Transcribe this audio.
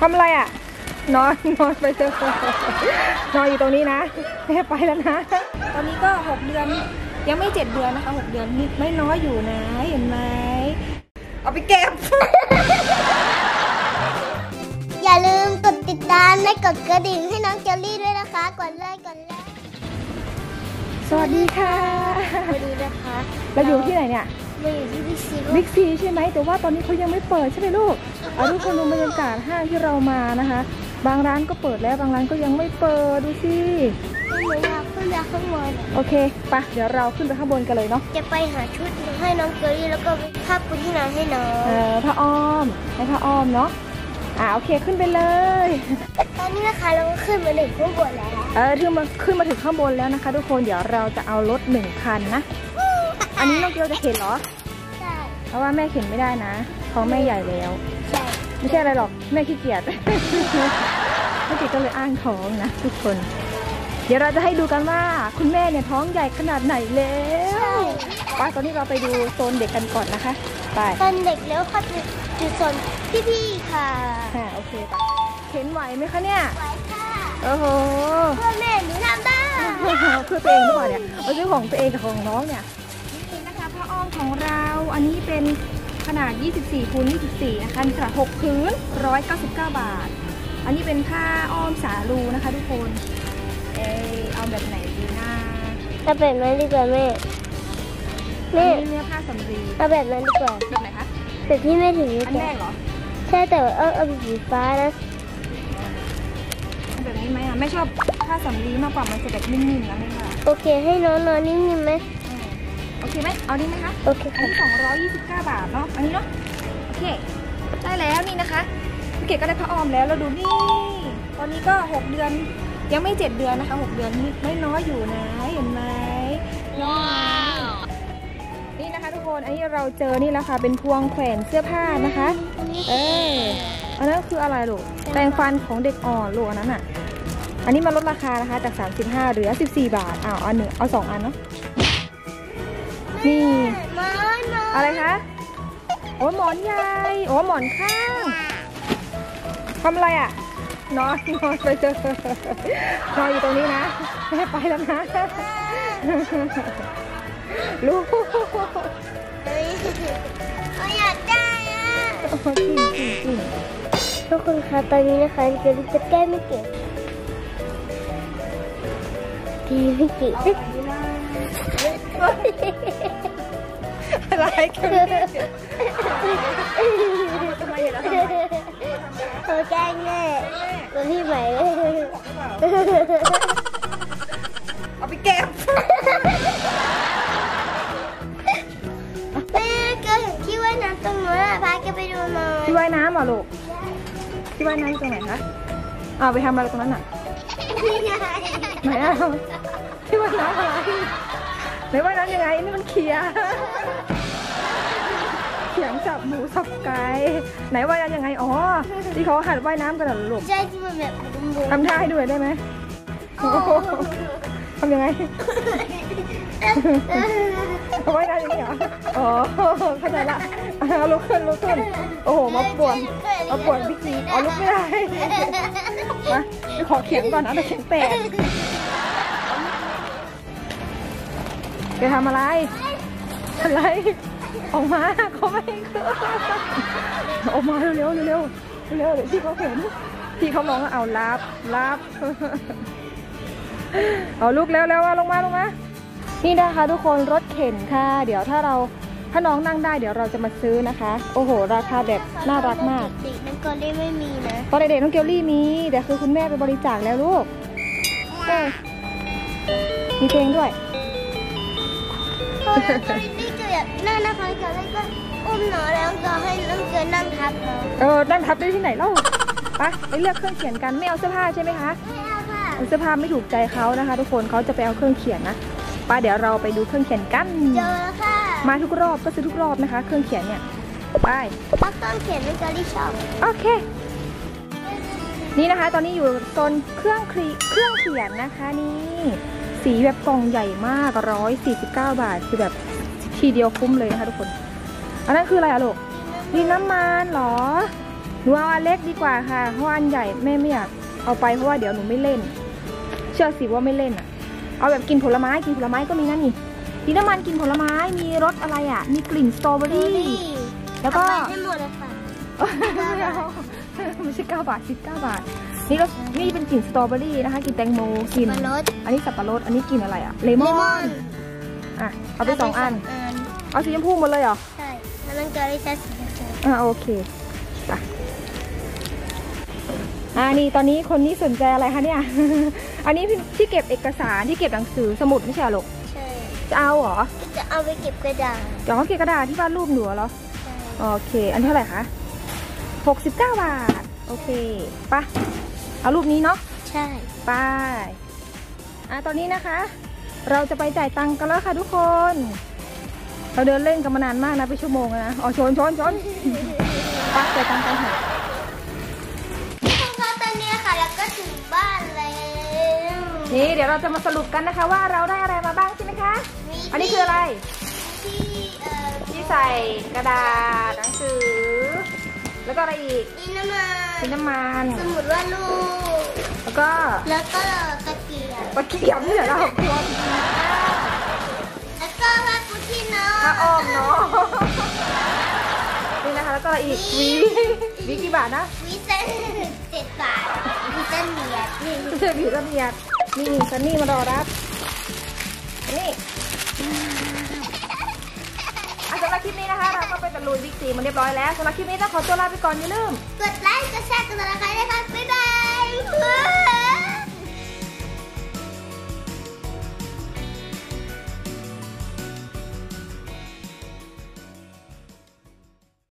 ทำอะไรอะ นอนนอนไปเถอะนอนอยู่ตรงนี้นะแม่ไปแล้วนะ ตอนนี้ก็หกเดือนยังไม่เจ็ดเดือนนะคะหกเดือนนี่ไม่น้อยอยู่นะเห็นไหมเอาไปเก็บ อย่าลืมกดติดตามและกดกระดิ่งให้น้องเจลลี่ด้วยนะคะ กดไลค์กดไลค์สวัสดีค่ะสวัสดีนะคะเราอยู่ที่ไหนเนี่ยมาอยู่ที่บิ๊กซีบิ๊กซีใช่ไหมแต่ว่าตอนนี้เขายังไม่เปิดใช่ไหมลูก เอาทุกคนดูบรรยากาศห้างที่เรามานะคะ บางร้านก็เปิดแล้วบางร้านก็ยังไม่เปิดดูสิเหมือนอยากขึ้นไปข้างบนโอเคไปะเดี๋ยวเราขึ้นไปข้างบนกันเลยเนาะจะไปหาชุดให้น้องเจลลี่แล้วก็ผ้าปูที่นอนให้น้องเออผ้าอ้อมให้ผ้าอ้อมเนาะอ่าโอเคขึ้นไปเลย ตอนนี้นะคะเราก็ขึ้นมาถึงข้างบนแล้วเออถึงมาขึ้นมาถึงข้างบนแล้วนะคะ ทุกคนเดี๋ยวเราจะเอารถหนึ่งคันนะอันนี้น้องเกียวจะเข็นเหรอใช่เพราะว่าแม่เข็นไม่ได้นะท้องแม่ใหญ่แล้วใช่ ไม่ใช่อะไรหรอกแม่ขี้เกียจแม่ขี้เกียจก็เลยอ้างท้องนะทุกคน เดี๋ยวเราจะให้ดูกันว่าคุณแม่เนี่ยท้องใหญ่ขนาดไหนแล้วไปตอนนี้เราไปดูโซนเด็กกันก่อนนะคะ ไปตอนเด็กแล้วเขาจะอยู่โซนพี่ๆค่ะค่ะโอเคไปเข็นไหวไหมคะเนี่ยไว้ค่ะโอ้โหเพื่อแม่หนูทำได้เพื่อตัวเองหรือเปล่าเนี่ยเอาซื้อของตัวเองกับของน้องเนี่ยนี่นะคะผ้าอ้อมของเราอันนี้เป็น ขนาด 24คูณ24 นะคะ มีขนาด 6 พื้น 199 บาท อันนี้เป็นผ้าอ้อมสาลูนะคะทุกคน เออเอาแบบไหนดีนะเอาแบบนั้นดีกว่าแม่อัแม่นนี้เนื้อผ้าสำลีเอาแบบนั้นดีกว่าแบบไหนคะ แบบที่แม่ถืออันแรกเหรอ ใช่แต่ว่าเอาเอาสีฟ้านะเอาแบบนี้ไหมอะไม่ชอบผ้าสำลีมากกว่ามันจะแบบนิ่มๆนะไม่ค่ะ โอเคให้น้องนอนนิ่งๆไหมโอ เคไหมเอานี่ไหมคะโอเคอันค่ะนี้229บาทเนาะอันนี้เนาะโอเค ได้แล้วนี่นะคะพี่เกดก็ได้ผ้าอ้อมแล้วแล้วดูนี่ ตอนนี้ก็6เดือนยังไม่7เดือนนะคะ6เดือนนี่ไม่น้อยอยู่นะเห็นไหมน้อยนี่นะคะทุกคนอันนี้เราเจอนี่แหละค่ะเป็นพวงแขวนเสื้อผ้านะคะ เอออันนั้นคืออะไรลูกแปรงฟันของเด็กอ่อนลูกอันนั้นอะอันนี้มาลดราคานะคะจาก 35เหลือ 14 บาทอ้าวเอาหนึ่งเอาสองอันเนาะ นี่มอนมอนอะไรคะ โอ้ยหมอนใหญ่ โอ้ยหมอนข้างทำอะไรอะ นอนนอนไปเถอะนอนอยู่ตรงนี้นะแม่ไปแล้วนะ ลูกเฮ้ยเอาอยากได้อะโอ้ยจริงจริงจริงทุกคนคะตอนนี้นะคะเจลิจะแก้ไม่เก่งทีไม่เก่ง อะไรกันเนี่ยทำไมเหรอเขาแกล้งแม่ตัวที่ใหม่เอาไปเก็บแม่ก็เห็นที่ว่ายน้ำตรงนู้นอะพาแกไปดูหน่อยที่ว่ายน้ำเหรอลูกที่ว่ายน้ำตรงไหนคะเอาไปทำอะไรตรงนั้นอะไหนอะที่ว่ายน้ำอะไร ไหนว่ายน้ำยังไงนี่มันเขียร์เขียงสับหมูสับไก่ไหนว่ายน้ำยังไงอ๋อที่เขาหัดว่ายน้ำกันเหรอลูกใช่ที่มันแบบบุ้มบุ้มทำท่าให้ดูหน่อยได้ไหมโอ้โหทำยังไงว่ายน้ำอย่างนี้เหรออ๋อเข้าใจละเอาลุกขึ้นลุกขึ้นโอ้โหมาป่วนมาป่วนพี่จีอ๋อลุกไม่ได้มาไปขอเขียงก่อนนะแต่เขียงแตก แกทำอะไร อะไร ออกมาเขาไม่ให้ขึ้นออกมาเร็วๆเร็วๆเร็วๆเดี๋ยวพี่เขาเห็นพี่เขามองว่าเอารับรับเอาลูกแล้วแล้วลงมาลงมา นี่นะคะทุกคนรถเข็นค่ะ เดี๋ยวถ้าเราถ้าน้องนั่งได้เดี๋ยวเราจะมาซื้อนะคะ โอ้โห ราคาแบบน่ารักมากเด็กๆนั่นก็ได้ไม่มีนะตอนเด็กๆน้องเกลลี่มีแต่คือคุณแม่ไปบริจาคแล้วลูกเออมีเพลงด้วยเพราะว่าตอนนี้เกิดนั่นนะคะเกิดแล้วก็อุ้มหนอแล้วก็ให้น้องเกิดนั่งทับหนอเออนั่งทับได้ที่ไหนเล่าไปไปเลือกเครื่องเขียนกันไม่เอาเสื้อผ้าใช่ไหมคะไม่เอาค่ะเอาเสื้อผ้าไม่ถูกใจเขานะคะ ทุกคนเขาจะไปเอาเครื่องเขียนนะไปเดี๋ยวเราไปดูเครื่องเขียนกันเจอแล้วค่ะ มาทุกรอบก็ซื้อทุกรอบนะคะ เครื่องเขียนเนี่ยไปปักต้นเขียนน้องเกิดที่ชอบโอเค นี่นะคะ ตอนนี้อยู่โซนเครื่องคลีเครื่องเขียนนะคะนี่ สีแบบกล่องใหญ่มาก 149 บาท คือแบบทีเดียวคุ้มเลยนะคะทุกคน อันนั้นคืออะไรอะลูกดินน้ำมันเหรอนูเอาอันเล็กดีกว่าค่ะ เพราะอันใหญ่แม่ไม่อยากเอาไปเพราะว่าเดี๋ยวหนูไม่เล่น เชื่อสิว่าไม่เล่นอะเอาแบบกินผลไม้กินผลไม้ก็มีนะนี่ดินน้ำมันกินผลไม้มีรสอะไรอะมีกลิ่นสตรอเบอรี่ แล้วก็เอาไปให้หมดเลยค่ะ ไม่เอาไม่ใช่9บาท19บาท นี่รสนี่เป็นกลิ่นสตรอเบอรี่นะคะกลิ่นแตงโมกลิ่นสับปะรด อันนี้สับปะรด อันนี้กลิ่นอะไรอะเลมเลอมอนนอะเอาไปสองอันเาไปสองอัน เอาสีชมพูหมดเลยเหรอ ใช่แล้วน้องเกลือได้ใช้สีชมพูอ่าโอเคไปอ่านี่ตอนนี้คนนี้สนใจอะไรคะเนี่ย อันนี้ที่เก็บเอกสารที่เก็บหนังสือสมุดไม่ใช่เหรอลูกใช่ จะเอาเหรอ จะเอาไปเก็บกระดาษเดี๋ยวเขาเก็บกระดาษที่วาดรูปหนูเหรอใช่โอเค อันเท่าไหร่คะ 69 บาท โอเคไปะเอารูปนี้เนาะ ใช่ไปอะตอนนี้นะคะ เราจะไปจ่ายตังค์กันแล้วค่ะทุกคน เราเดินเล่นกันมานานมากนะไปนชั่วโมงแล้วนะ อ๋อชนชนชนไปจ่ายตังค์กันค่ะทุกคนคะตอนนี้ค่ะแล้วก็ถึงบ้านแล้วนี่เดี๋ยวเราจะมาสรุปกันนะคะว่าเราได้อะไรมาบ้างใช่ไหมคะ มีอันนี้คืออะไร ที่เอ่อที่ใส่กระดาษหนังสือ แล้วก็อะไรอีกดินน้ำมันเป็นน้ำมันสมุดว่าดลูกแล้วก็แล้วก็ตะเกียบปลาเกียบเนี่ยเราควรแล้วก็ผ้าปูที่นอนผ้าอ้อมเนาะนี่นะคะแล้วก็อะไรอีกวีวีกี่บาทนะวิเศษเจ็ดบาทวิเศษเหนียดนี่เสื้อผีระเบียบนี่ซันนี่มารอรับนี่อะสำ หรับคลิปนี้นะคะ เราก็ไปตะลุยบิ๊กซีมาเรียบร้อยแล้วสำหรับคลิปนี้ต้องขอตัวลาไปก่อนอย่าลืม กดไลค์ กดแช